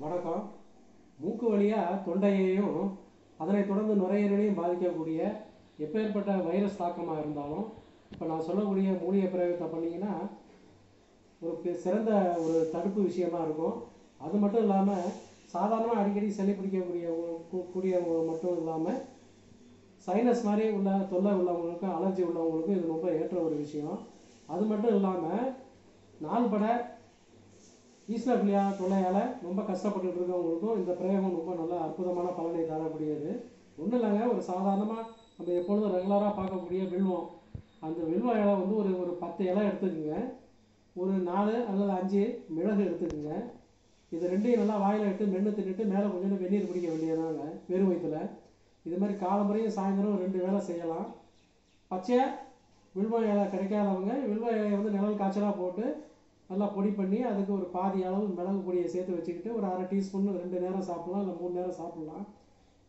வணக்கம். மூக்கு வழியாக தொண்டையையும் அதனைத் தொடர்ந்து நுரையீரலையும் பாதிக்கக்கூடிய எப்பேற்பட்ட வைரஸ் தாக்கமாக இருந்தாலும் இப்போ நான் சொல்லக்கூடிய மூலிகை பிரயோகத்தை பண்ணிங்கன்னா ஒரு சிறந்த ஒரு தடுப்பு விஷயமா இருக்கும். அது மட்டும் இல்லாமல் சாதாரணமாக அடிக்கடி சளி பிடிக்கக்கூடிய கூடியவங்க மட்டும் இல்லாமல் சைனஸ் மாதிரி உள்ள தொல்லை உள்ளவங்களுக்கும் அலர்ஜி உள்ளவங்களுக்கும் இது ரொம்ப ஏற்ற ஒரு விஷயம். அது மட்டும் இல்லாமல் நாள்பட ஈஸ்னபிளியா தொல்லையால் ரொம்ப கஷ்டப்பட்டுட்டு இருக்கவங்களுக்கும் இந்த பிரயோகம் ரொம்ப நல்ல அற்புதமான பலனை தரக்கூடியது. ஒன்றும் இல்லைங்க ஒரு சாதாரணமாக நம்ம எப்பொழுதும் ரெகுலராக பார்க்கக்கூடிய வில்வம். அந்த வில்வ இலை வந்து ஒரு ஒரு பத்து இலை எடுத்துக்கோங்க. ஒரு நாலு அல்லது அஞ்சு மிளகு எடுத்துக்கோங்க. இது ரெண்டையும் நல்லா வாயில் எடுத்து மென்று தின்னுட்டு மேலே கொஞ்சம் வெந்நீர் குடிக்க வேண்டியதாங்க வெறும் வயிற்றுல இது மாதிரி காலம்பரையும் சாயந்தரம் ரெண்டு வேளை செய்யலாம். பச்சையாக வில்வ இலை கிடைக்காதவங்க வில்வ இலையை வந்து நிழல் காய்ச்சலாக போட்டு நல்லா பொடி பண்ணி அதுக்கு ஒரு பாதி அளவு மிளகு பொடியை சேர்த்து வச்சுக்கிட்டு ஒரு அரை டீஸ்பூன் ரெண்டு நேரம் சாப்பிட்லாம் இல்லை மூணு நேரம் சாப்பிட்லாம்.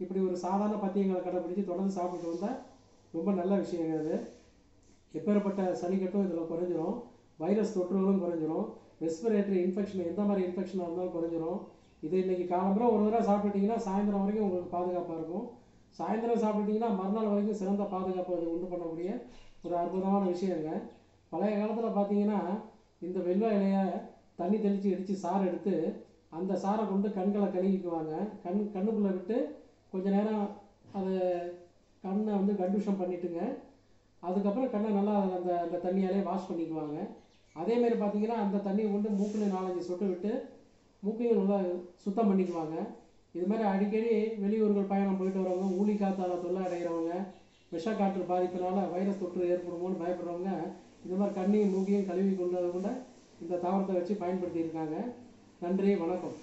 இப்படி ஒரு சாதாரண பத்தியங்களை கடைப்பிடிச்சு தொடர்ந்து சாப்பிட்டு வந்தால் ரொம்ப நல்ல விஷயங்க அது. எப்பேற்பட்ட சளிக்கட்டும் இதில் குறைஞ்சிரும். வைரஸ் தொற்றுகளும் குறைஞ்சிரும். ரெஸ்பிரேட்டரி இன்ஃபெக்ஷன் எந்த மாதிரி இன்ஃபெக்ஷனாக இருந்தாலும் குறைஞ்சிரும். இது இன்றைக்கி காலம்புற ஒரு தடவை சாப்பிட்டுட்டிங்கன்னா சாயந்தரம் வரைக்கும் உங்களுக்கு பாதுகாப்பாக இருக்கும். சாயந்தரம் சாப்பிட்டுட்டிங்கன்னா மறுநாள் வரைக்கும் சிறந்த பாதுகாப்பு அது உண்டு பண்ணக்கூடிய ஒரு அற்புதமான விஷயங்க. பழைய காலத்தில் பார்த்தீங்கன்னா இந்த வெள்ளை இலையை தண்ணி தெளித்து இடித்து சாறு எடுத்து அந்த சாறை கொண்டு கண்களை கழுவிக்குவாங்க கண் கண்ணுக்குள்ளே விட்டு கொஞ்ச நேரம் அதை கண்ணை வந்து கண்டுஷம் பண்ணிட்டுங்க. அதுக்கப்புறம் கண்ணை நல்லா அந்த அந்த தண்ணியாலே வாஷ் பண்ணிக்குவாங்க. அதேமாரி பார்த்தீங்கன்னா அந்த தண்ணியை கொண்டு மூக்கில் நாலஞ்சு சொட்டு விட்டு மூக்கையும் நல்லா சுத்தம் பண்ணிக்குவாங்க. இது மாதிரி அடிக்கடி வெளியூர்கள் பயணம் போயிட்டு வரவங்க ஊழி காத்தால தொல்லை அடைகிறவங்க விஷக்காற்று பாதிப்பினால வைரஸ் தொற்று ஏற்படுமோன்னு பயப்படுறவங்க இந்த மாதிரி கண்ணையும் மூக்கையும் கழுவி கொண்டது கூட இந்த தாவரத்தை வச்சு பயன்படுத்தியிருக்காங்க. நன்றி வணக்கம்.